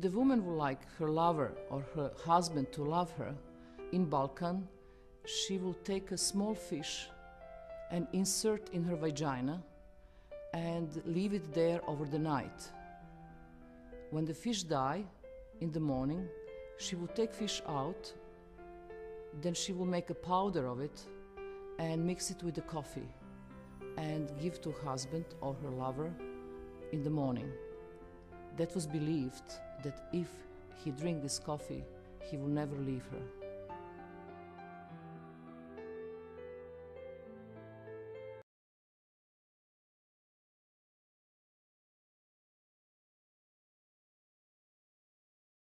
the woman would like her lover or her husband to love her, in Balkan, she will take a small fish and insert in her vagina and leave it there over the night. When the fish die in the morning, she will take fish out, then she will make a powder of it and mix it with the coffee and give to husband or her lover in the morning. That was believed that if he drink this coffee, he will never leave her.